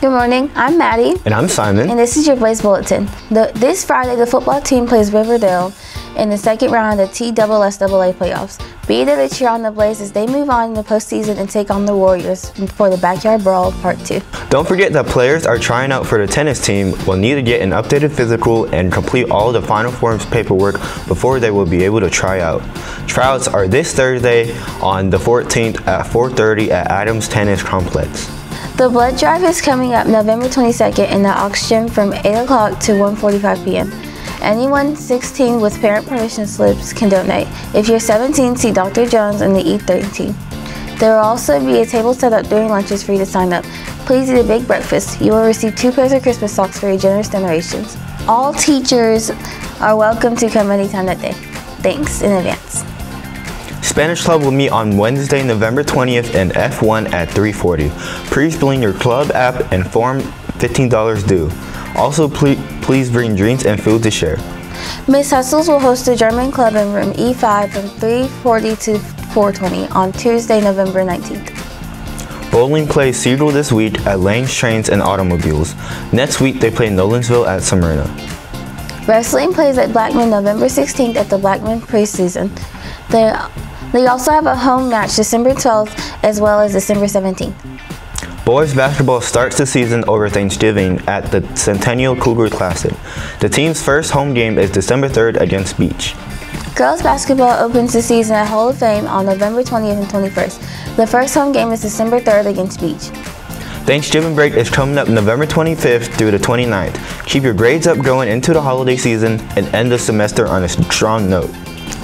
Good morning. I'm Maddie. And I'm Simon. And this is your Blaze Bulletin. The, this Friday, the football team plays Riverdale in the second round of the TSSAA playoffs. Be there to cheer on the Blaze as they move on in the postseason and take on the Warriors for the Backyard Brawl Part 2. Don't forget that players are trying out for the tennis team will need to get an updated physical and complete all the Final Forms paperwork before they will be able to try out. Tryouts are this Thursday on the 14th at 4.30 at Adams Tennis Complex. The blood drive is coming up November 22nd in the Aux Gym from 8 o'clock to 1.45 p.m. Anyone 16 with parent permission slips can donate. If you're 17, see Dr. Jones in the E13. There will also be a table set up during lunches for you to sign up. Please eat a big breakfast. You will receive two pairs of Christmas socks for your generous donations. All teachers are welcome to come anytime that day. Thanks in advance. Spanish Club will meet on Wednesday, November 20th in F1 at 340. Please bring your club app and form $15 due. Also, please, please bring drinks and food to share. Miss Hustles will host the German club in room E5 from 340 to 420 on Tuesday, November 19th. Bowling plays Siegel this week at Lanes Trains and Automobiles. Next week, they play Nolensville at Smyrna. Wrestling plays at Blackman November 16th at the Blackman preseason. They they also have a home match December 12th as well as December 17th. Boys basketball starts the season over Thanksgiving at the Centennial Cougar Classic. The team's first home game is December 3rd against Beech. Girls basketball opens the season at Hall of Fame on November 20th and 21st. The first home game is December 3rd against Beech. Thanksgiving break is coming up November 25th through the 29th. Keep your grades up going into the holiday season and end the semester on a strong note.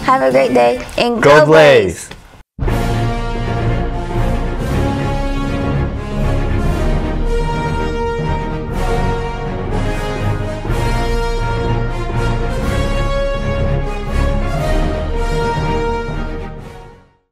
Have a great day and go, go Blaze! Blaze.